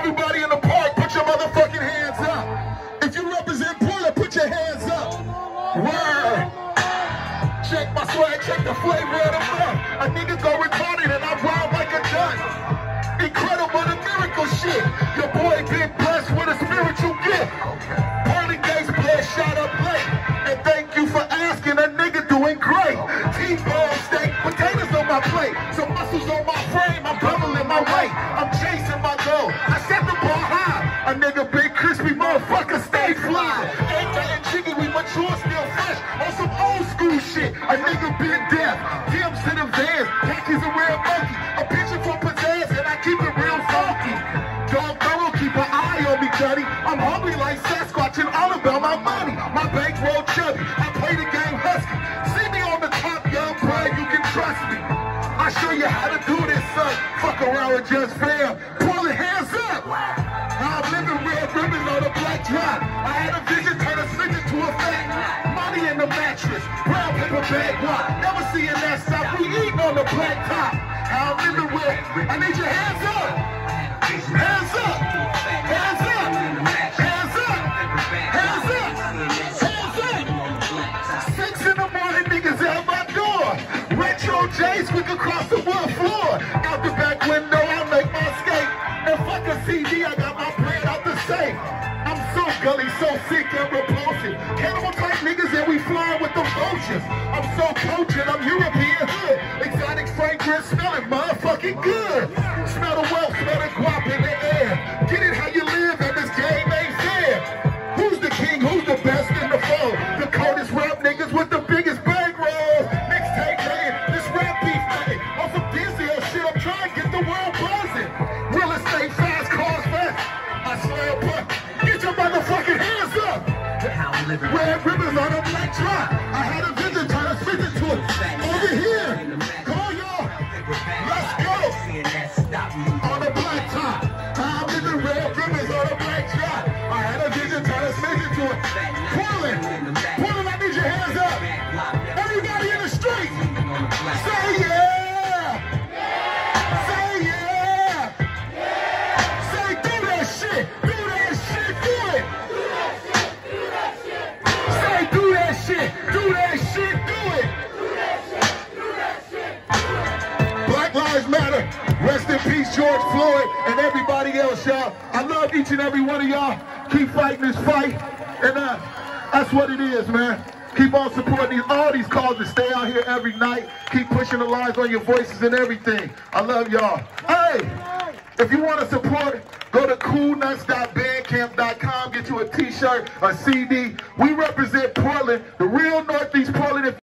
Everybody in the park, put your motherfucking hands up. If you represent Portland, put your hands up. Word. Check my swag, check the flavor of the month. A nigga go retarded and I rhyme like a dust. Incredible the miracle shit. Your boy been blessed with a spiritual gift. Pearly Gates blood shot up late. And thank you for asking, a nigga doing great. T-bone steak, potatoes on my plate. Some muscles A nigga big crispy motherfucker stay fly. Ain't nothing jiggy, we mature still fresh. On some old school shit. A nigga been deaf. Tim's to the vans. Khakis a real monkey. A picture for pizzazz and I keep it real funky. Dog thorough, keep an eye on me, Johnny. I'm hungry like Sasquatch and all about my money. My bankroll chubby. I play the game husky. See me on the top, young boy, you can trust me. I show you how to do this, son. Fuck around with just fair. Drop. I had a vision, turn a switch into a fact. Money in the mattress, brown paper bag wide. Never seeing that stop. We eating on the black top. I'm living red. I need your hands up. Hands up. Hands up. Hands up. Hands up. Hands up. Six in the morning, niggas at my door. Retro J squeak across the and repulsive. Cannibal type niggas and we flying with the vultures. I'm so potent, I'm European hood. Exotic fragrance, smelling motherfucking good. Smell the wealth, smell the guap in the air. Get it how you live, and this game ain't fair. Who's the king? Who's the best in the foe? The coldest rap niggas with the biggest bankrolls. Mixtape man, this rap beef man. On some Disney shit, I'm trying to get the world buzzing. Red George Floyd, and everybody else, y'all. I love each and every one of y'all. Keep fighting this fight, and uh, that's what it is, man. Keep on supporting these, all these causes. Stay out here every night. Keep pushing the lines on your voices and everything. I love y'all. Hey, if you want to support, go to coolnutz.bandcamp.com. Get you a t-shirt, a CD. We represent Portland, the real Northeast